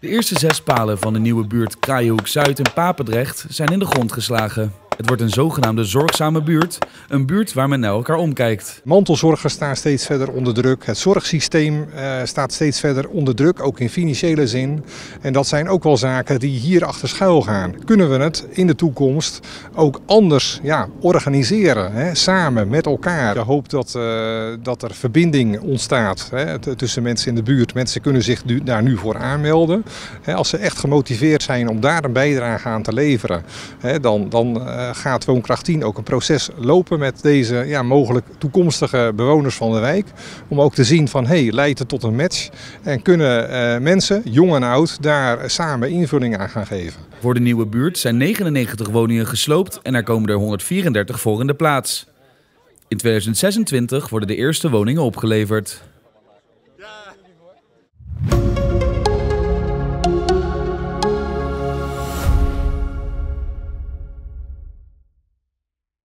De eerste zes palen van de nieuwe buurt Kraaienhoek Zuid in Papendrecht zijn in de grond geslagen. Het wordt een zogenaamde zorgzame buurt, een buurt waar men naar elkaar omkijkt. Mantelzorgers staan steeds verder onder druk. Het zorgsysteem uh, staat steeds verder onder druk, ook in financiële zin. En dat zijn ook wel zaken die hier achter schuil gaan. Kunnen we het in de toekomst ook anders ja, organiseren, hè? samen met elkaar? Ik hoop dat, uh, dat er verbinding ontstaat hè, tussen mensen in de buurt. Mensen kunnen zich daar nu voor aanmelden. Hè, als ze echt gemotiveerd zijn om daar een bijdrage aan te leveren, hè, dan, dan uh, gaat Woonkracht 10 ook een proces lopen met deze ja, mogelijk toekomstige bewoners van de wijk. Om ook te zien van hey, leidt het tot een match en kunnen uh, mensen, jong en oud, daar samen invulling aan gaan geven. Voor de nieuwe buurt zijn 99 woningen gesloopt en er komen er 134 voor in de plaats. In 2026 worden de eerste woningen opgeleverd.